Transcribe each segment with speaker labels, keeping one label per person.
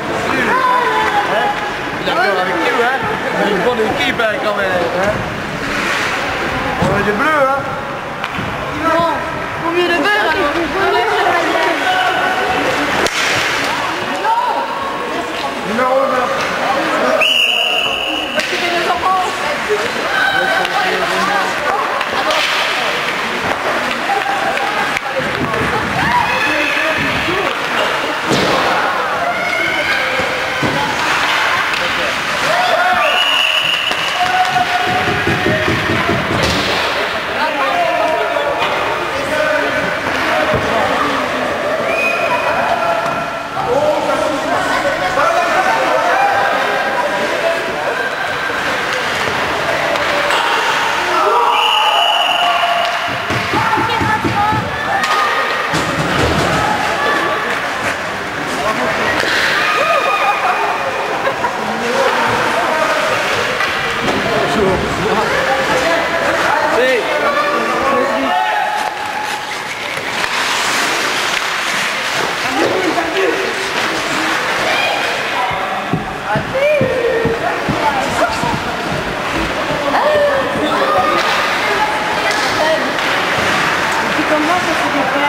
Speaker 1: plus. Hein il a peur avec nous, hein C'est une bonne équipe, hein, quand même. Hein On est des bleus, hein
Speaker 2: Non, vaut mieux le beurre alors.
Speaker 1: Numéro 9.
Speaker 2: Comment ça se fait Faire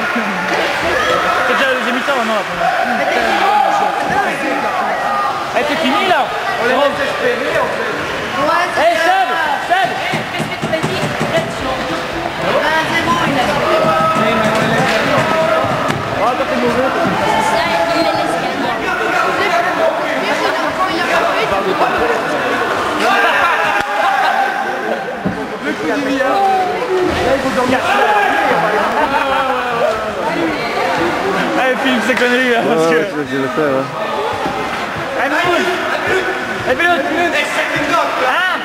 Speaker 2: C'est
Speaker 3: déjà la deuxième mi-temps maintenant la première. Elle était finie là
Speaker 1: On les laisse espérer en fait.
Speaker 2: Ouais, c'est
Speaker 3: Hey Seb Seb.
Speaker 2: C'est bon, il a
Speaker 1: Ah toi t'es mauvais
Speaker 2: Quand il a pas fait, tu peux
Speaker 1: Le coup du milliard. Là il faut dormir
Speaker 3: ces conneries là parce que...
Speaker 4: je vais le faire. hein.
Speaker 3: Allez Mamoun Allez pilote pilote Hein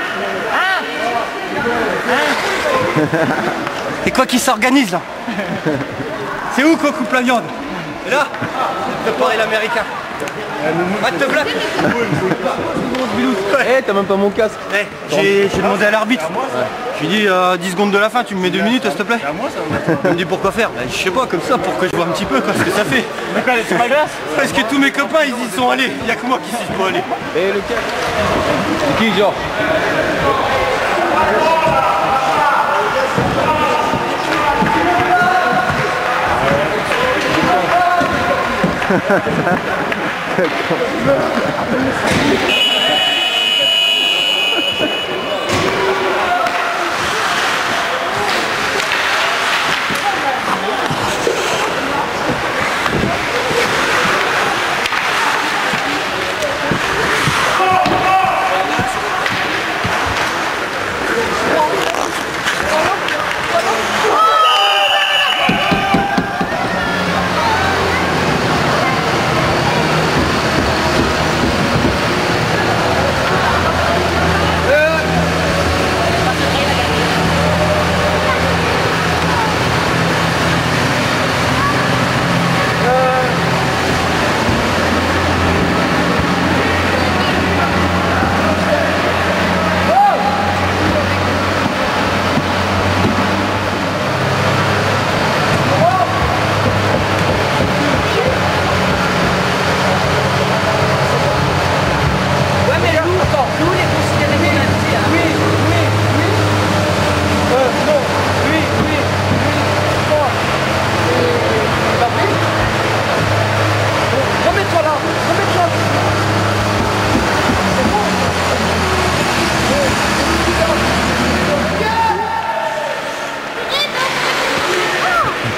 Speaker 3: Hein
Speaker 1: C'est quoi qui s'organise là? C'est où qu'on coupe la viande? Et là Préparer l'américain Va te plaindre
Speaker 4: Eh, t'as même pas mon casque.
Speaker 1: Eh, hey, j'ai demandé à l'arbitre. J'ai dit euh, 10 secondes de la fin, tu me mets 2 minutes s'il te plaît? Il me dit pourquoi faire? Ben, je sais pas, comme ça, pour que je vois un petit peu quoi, ce que ça fait.
Speaker 3: c'est pas grave.
Speaker 1: Parce que tous mes copains ils y sont allés, il n'y a que moi qui suis pas allé.
Speaker 4: Et eh, le casque. Qui genre
Speaker 5: Come
Speaker 3: on.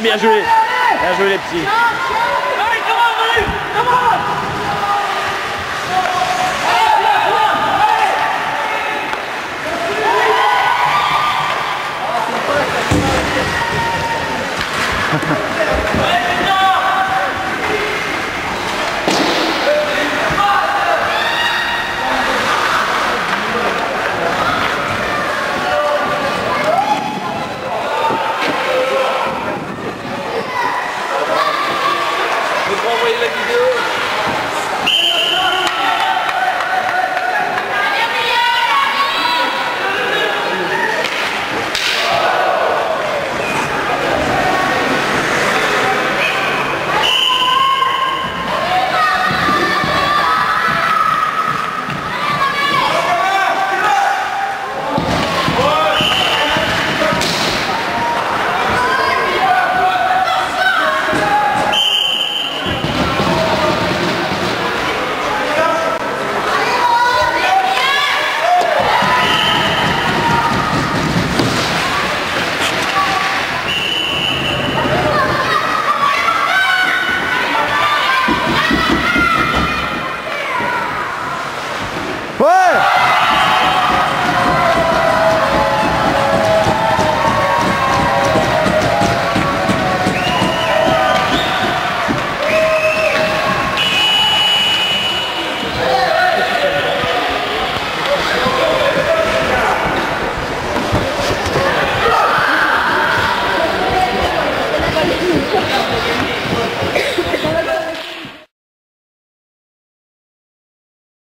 Speaker 3: bien joué. Bien joué les petits.